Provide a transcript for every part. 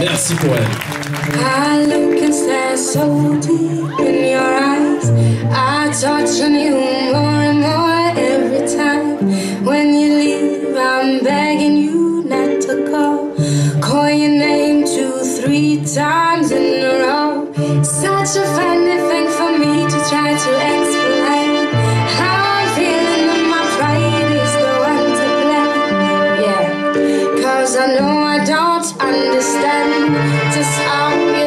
Merci pour elle. I look and stare so deep in your eyes. I touch on you more and more every time. When you leave, I'm begging you not to call. Call your name two, three times in a row. Such a funny thing for me to try to can't understand. Just how you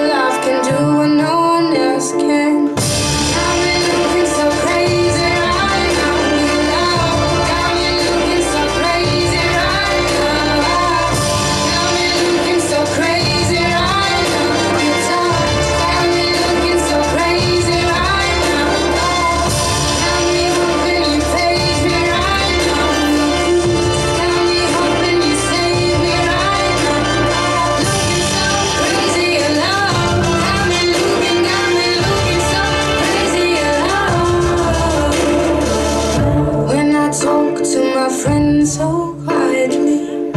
so quietly.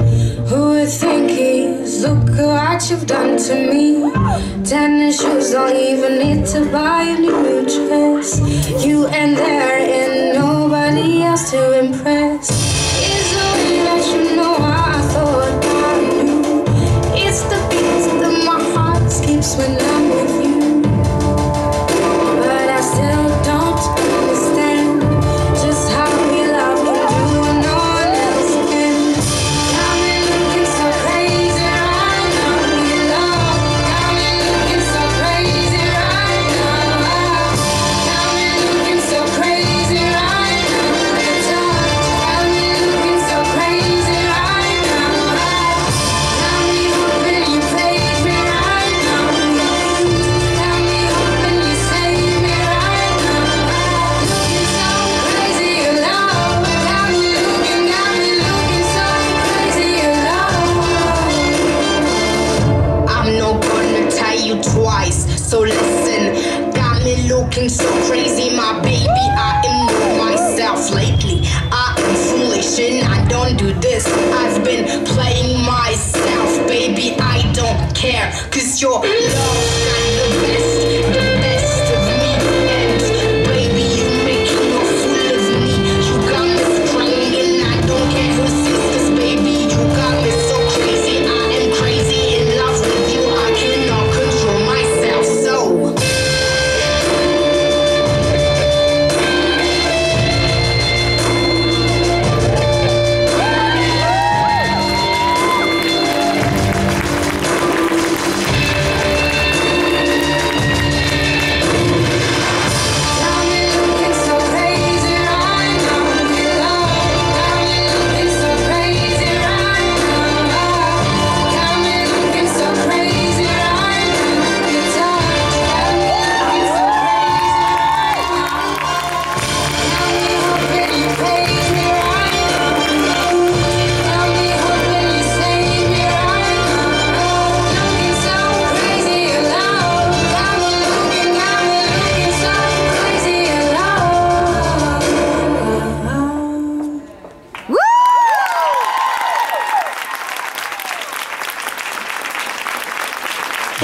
Who would think he's? Look at what you've done to me. Tennis shoes don't even need to buy a new dress. You and there. so listen. Got me looking so crazy, my baby. I am not myself lately. I am foolish and I don't do this. I've been playing myself, baby. I don't care, cause you're.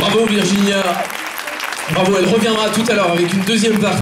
Bravo Virginia. Bravo, elle reviendra tout à l'heure avec une deuxième partie.